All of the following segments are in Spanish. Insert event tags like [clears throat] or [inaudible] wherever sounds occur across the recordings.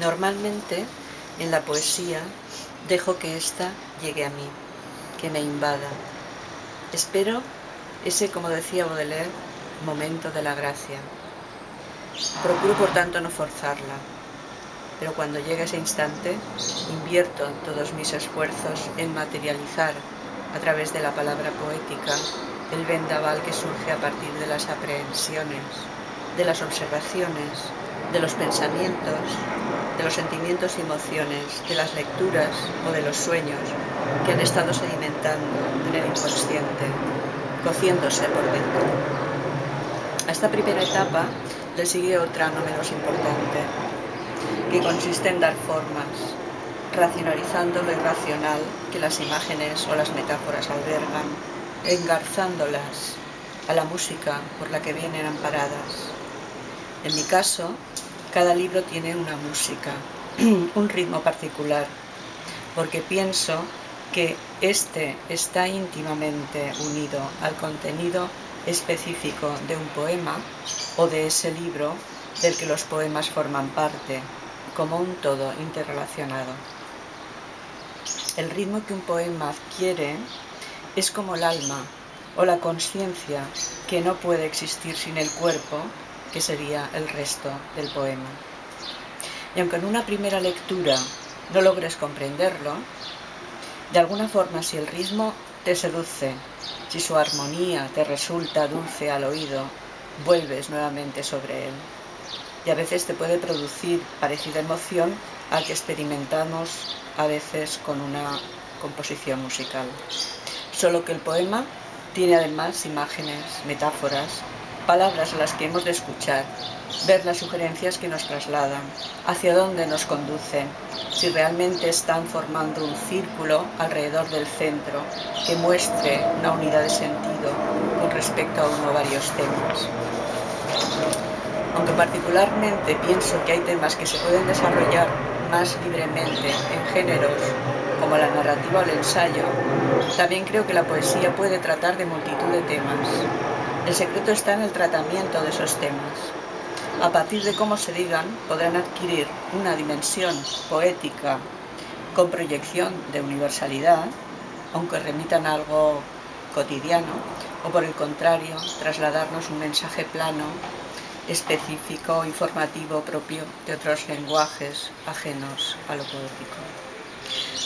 Normalmente en la poesía dejo que ésta llegue a mí, que me invada. Espero ese, como decía Baudelaire, momento de la gracia. Procuro por tanto no forzarla, pero cuando llega ese instante invierto todos mis esfuerzos en materializar a través de la palabra poética el vendaval que surge a partir de las aprehensiones, de las observaciones, de los pensamientos, de los sentimientos y emociones, de las lecturas o de los sueños que han estado sedimentando en el inconsciente, cociéndose por dentro. A esta primera etapa le sigue otra no menos importante, que consiste en dar formas, racionalizando lo irracional que las imágenes o las metáforas albergan, engarzándolas a la música por la que vienen amparadas. En mi caso, cada libro tiene una música, [clears throat] un ritmo particular, porque pienso que este está íntimamente unido al contenido específico de un poema o de ese libro del que los poemas forman parte, como un todo interrelacionado. El ritmo que un poema adquiere es como el alma o la conciencia que no puede existir sin el cuerpo, que sería el resto del poema. Y aunque en una primera lectura no logres comprenderlo, de alguna forma si el ritmo te seduce, si su armonía te resulta dulce al oído, vuelves nuevamente sobre él. Y a veces te puede producir parecida emoción al que experimentamos a veces con una composición musical. Solo que el poema tiene además imágenes, metáforas, palabras las que hemos de escuchar, ver las sugerencias que nos trasladan, hacia dónde nos conducen, si realmente están formando un círculo alrededor del centro que muestre una unidad de sentido con respecto a uno o varios temas. Aunque particularmente pienso que hay temas que se pueden desarrollar más libremente en géneros como la narrativa o el ensayo, también creo que la poesía puede tratar de multitud de temas. El secreto está en el tratamiento de esos temas. A partir de cómo se digan, podrán adquirir una dimensión poética con proyección de universalidad, aunque remitan algo cotidiano, o por el contrario, trasladarnos un mensaje plano específico, informativo, propio de otros lenguajes ajenos a lo poético.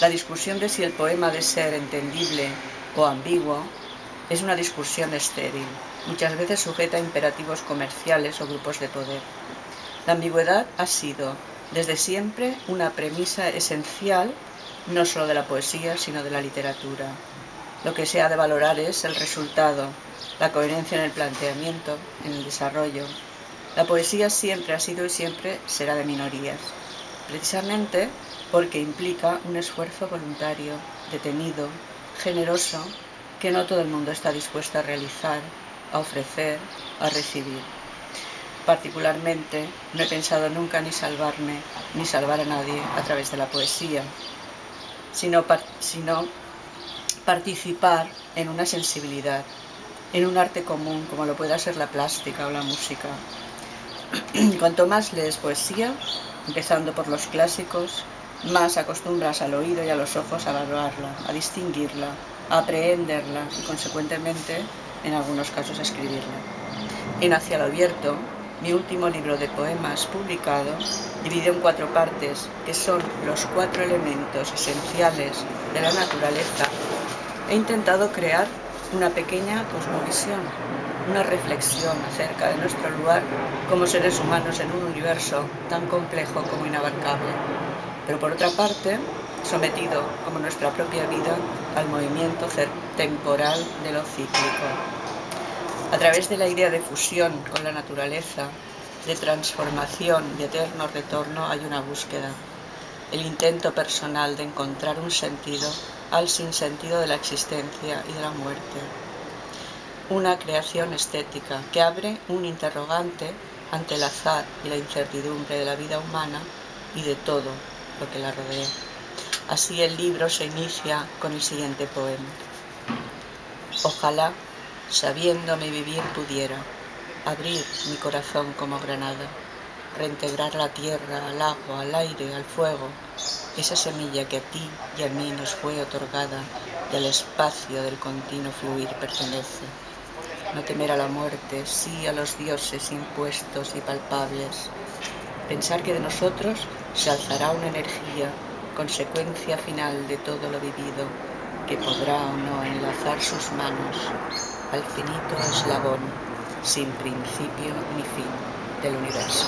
La discusión de si el poema debe ser entendible o ambiguo es una discusión estéril, muchas veces sujeta a imperativos comerciales o grupos de poder. La ambigüedad ha sido, desde siempre, una premisa esencial no solo de la poesía, sino de la literatura. Lo que se ha de valorar es el resultado, la coherencia en el planteamiento, en el desarrollo, la poesía siempre ha sido y siempre será de minorías, precisamente porque implica un esfuerzo voluntario, detenido, generoso, que no todo el mundo está dispuesto a realizar, a ofrecer, a recibir. Particularmente, no he pensado nunca ni salvarme, ni salvar a nadie a través de la poesía, sino, sino participar en una sensibilidad, en un arte común como lo pueda ser la plástica o la música, [clears throat] Cuanto más lees poesía, empezando por los clásicos, más acostumbras al oído y a los ojos a valorarla, a distinguirla, a aprehenderla y consecuentemente, en algunos casos, a escribirla. En Hacia lo Abierto, mi último libro de poemas publicado, dividido en cuatro partes, que son los cuatro elementos esenciales de la naturaleza, he intentado crear una pequeña cosmovisión, una reflexión acerca de nuestro lugar como seres humanos en un universo tan complejo como inabarcable, pero por otra parte sometido, como nuestra propia vida, al movimiento temporal de lo cíclico. A través de la idea de fusión con la naturaleza, de transformación y eterno retorno hay una búsqueda, el intento personal de encontrar un sentido al sinsentido de la existencia y de la muerte. Una creación estética que abre un interrogante ante el azar y la incertidumbre de la vida humana y de todo lo que la rodea. Así el libro se inicia con el siguiente poema. Ojalá, sabiéndome vivir, pudiera abrir mi corazón como granada, reintegrar la tierra, al agua, al aire, al fuego, esa semilla que a ti y a mí nos fue otorgada del espacio del continuo fluir pertenece. No temer a la muerte, sí a los dioses impuestos y palpables. Pensar que de nosotros se alzará una energía, consecuencia final de todo lo vivido, que podrá o no enlazar sus manos al finito eslabón sin principio ni fin del universo.